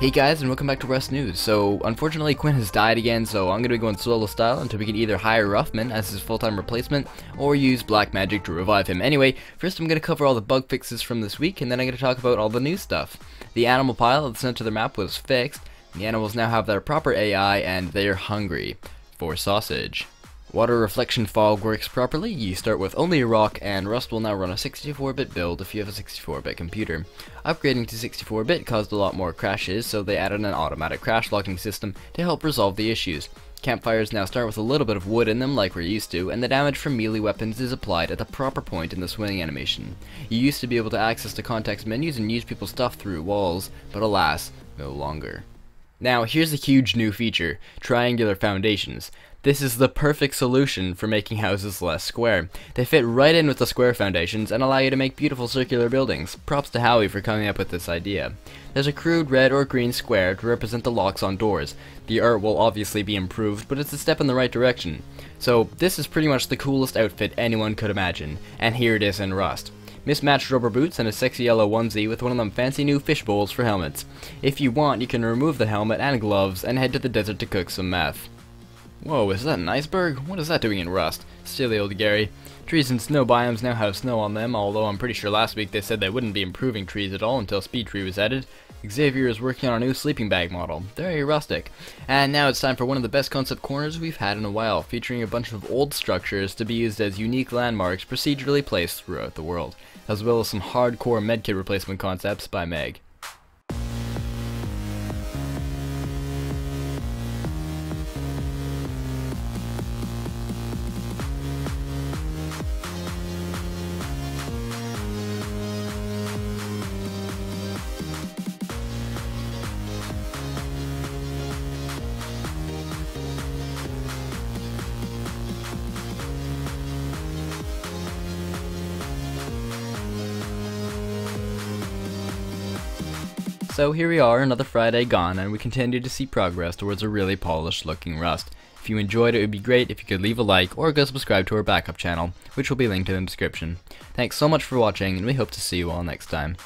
Hey guys, and welcome back to Rust News. So, unfortunately, Quinn has died again, so I'm going to be going solo style until we can either hire Ruffman as his full-time replacement, or use black magic to revive him. Anyway, first I'm going to cover all the bug fixes from this week, and then I'm going to talk about all the new stuff. The animal pile at the center of the map was fixed, the animals now have their proper AI, and they're hungry for sausage. Water reflection fog works properly, you start with only a rock, and Rust will now run a 64-bit build if you have a 64-bit computer. Upgrading to 64-bit caused a lot more crashes, so they added an automatic crash logging system to help resolve the issues. Campfires now start with a little bit of wood in them like we're used to, and the damage from melee weapons is applied at the proper point in the swinging animation. You used to be able to access the context menus and use people's stuff through walls, but alas, no longer. Now, here's a huge new feature, triangular foundations. This is the perfect solution for making houses less square. They fit right in with the square foundations and allow you to make beautiful circular buildings. Props to Howie for coming up with this idea. There's a crude red or green square to represent the locks on doors. The art will obviously be improved, but it's a step in the right direction. So, this is pretty much the coolest outfit anyone could imagine, and here it is in Rust mismatched rubber boots, and a sexy yellow onesie with one of them fancy new fish bowls for helmets. If you want, you can remove the helmet and gloves and head to the desert to cook some meth. Whoa, is that an iceberg? What is that doing in Rust? Silly old Garry. Trees and snow biomes now have snow on them, although I'm pretty sure last week they said they wouldn't be improving trees at all until SpeedTree was added. Xavier is working on a new sleeping bag model. Very rustic. And now it's time for one of the best concept corners we've had in a while, featuring a bunch of old structures to be used as unique landmarks procedurally placed throughout the world, as well as some hardcore medkit replacement concepts by Meg. So here we are, another Friday gone, and we continue to see progress towards a really polished looking Rust. If you enjoyed it, it would be great if you could leave a like or go subscribe to our backup channel, which will be linked in the description. Thanks so much for watching, and we hope to see you all next time.